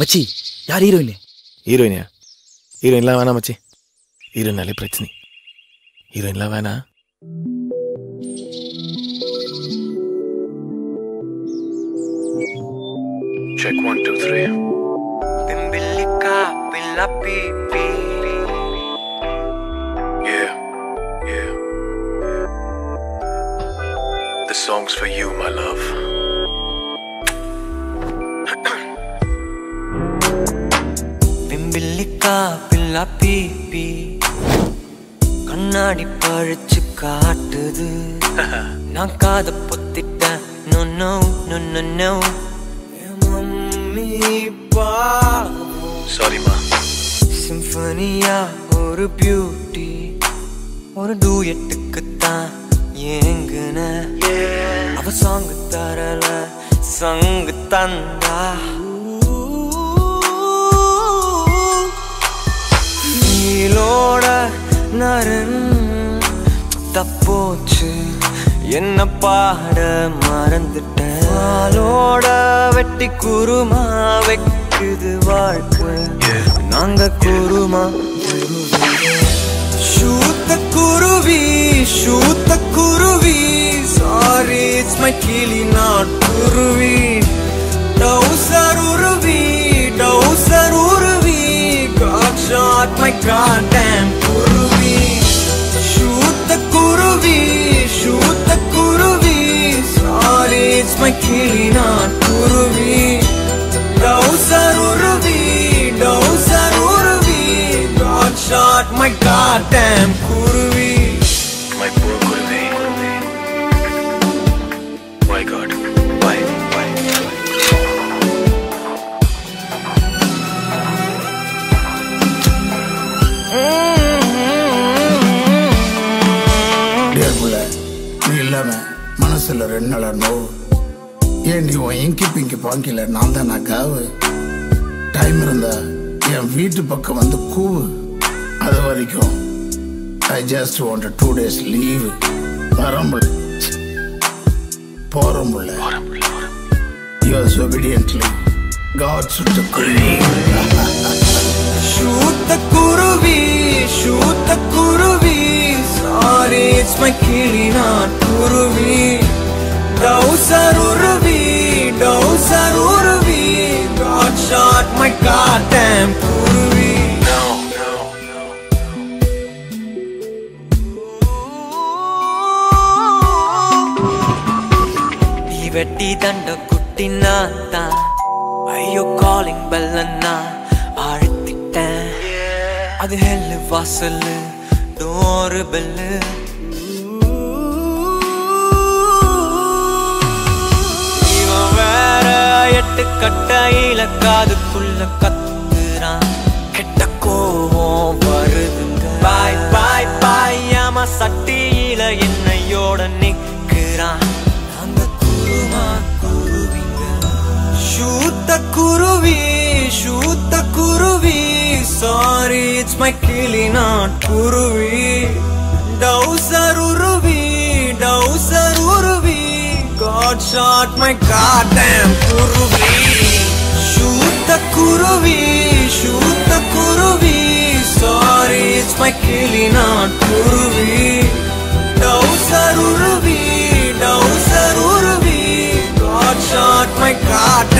மச்சி யார் ஹீரோயின் ஹீரோயினியா ஹீரோயின்லாம் வேணாம் மச்சி ஹீரோயினாலே பிரச்சனை ஹீரோயின்லாம் வேணாம் Check one, two, three. Pimbilica, pilla pipi. Yeah, yeah. This song's for you, my love. Pilla pipi. கண்ணாடி பழிச்சு காட்டுது. நான் காத பொத்திட்டேன். No no no no no mummy ma. சிம்பனியா ஒரு பியூட்டி. ஒரு டூயட்டுக்கு தான் ஏங்குன அவ சாங்கு தரல சங்கு தந்தா. நீலோட நரன் தப்போச்சு. என்ன பாட மறந்துட்ட ஆளோட வெட்டி குருமா வைக்குது வாழ்க்கை. நாங்க குருமா ஷூத்த குருவி ஷூத்த குருவி. சாரி இட்ஸ் மை கிளி நாட் குருவி. மை கிளி நாட் குருவி டவுசர் உருவி டவுசர் உருவி God shot my goddamn குருவி My poor Guruvi. Why, God? Why? Why? டேய் புள்ள, நீ இல்லாம மனசுல ரெண்டு நாளா நோவு ஏன் உன் இங்கி பிங்கி பாங்கில நான் தான் நான் காவு? டைம் இருந்தா என் வீட்டு பக்கம் வந்து கூவு. அது வரைக்கும் I just want two days leave வரம்புள்ள போறம்புள்ள யுவர்ஸ் ஒபீடியன்ட்லி காட் சுட்ட குருவி. ஷூத்த குருவி ஷூத்த குருவி. சாரி இட்ஸ் மை கிளி நான் குருவி. டவுசர் உருவி டவுசர் உருவி God shot my goddamn குருவி. No, no, no. நீ வெட்டி தண்ட குட்டினா தான் ஐயோ காலிங் பெல்லன்னா அழுத்திட்டேன் அது ஹெல்லு வாசல்லு டோரு பெல்லு கட்டையில காதுக்குள்ள கத்துறான். கெட்ட கோவம் வருதுங்க. பாய் பாய் பாயாம சட்டியில என்னையோட நிக்கிறான். அந்த குருமா குருவிங்க. ஷூத்த குருவி ஷூத்த குருவி. சாரி இட்ஸ் மை கிளி நாட் குருவி. டவுசர் உருவி டவுசர் உருவி. God shot my goddamn குருவி சூத்த குருவி சாரி இட்ஸ் மை கிளி நாட் குருவி. டவுசர் உருவி டவுசர் உருவி காட் ஷாட் மை காட்